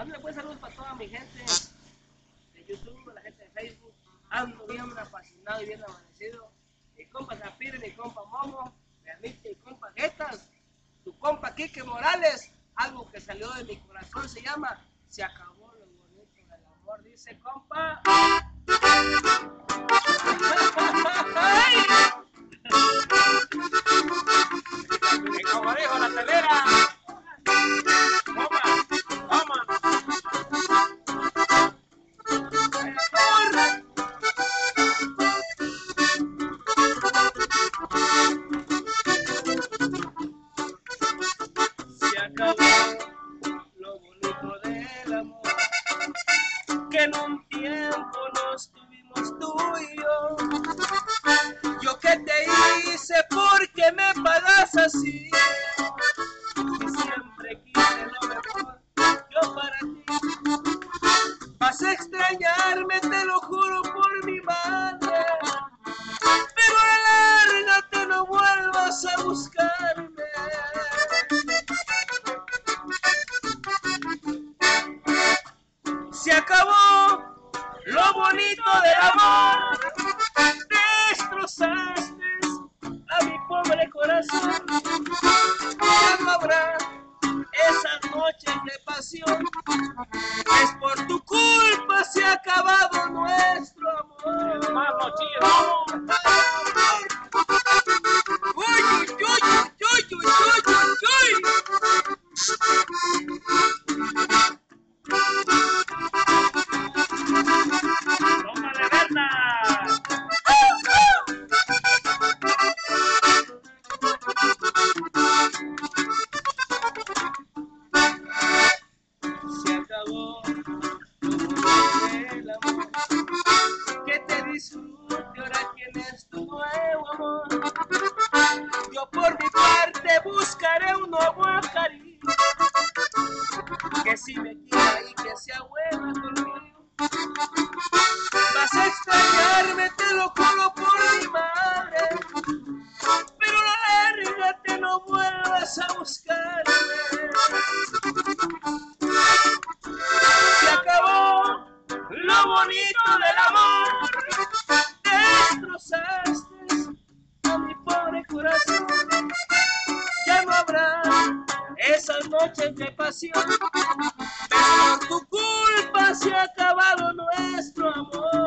Dándole pues saludos para toda mi gente de YouTube, la gente de Facebook. Ando bien apasionado y bien amanecido. Mi compa Zapir, mi compa Momo, mi amigo y compa Getas, tu compa Quique Morales. Algo que salió de mi corazón se llama Se acabó lo bonito del amor. Dice compa. Como dijo la telera, lo bonito del amor que en un tiempo nos tuvimos tú y yo. Yo que te hice porque me pagas así. Se acabó lo bonito del amor. Destrozaste a mi pobre corazón. Ya no habrá esas noches de pasión. Es por tu culpa se ha acabado Te disfrute ahora tienes tu nuevo amor. Yo por mi parte buscaré un nuevo cariño. Que si me quiera y que sea buena conmigo. Vas a extrañarme, te lo juro por mi madre. Pero lárgate, no vuelvas a buscarme. Se acabó lo bonito del amor pasaste a mi pobre corazón. Ya no habrá esas noches de pasión, pero por tu culpa se ha acabado nuestro amor.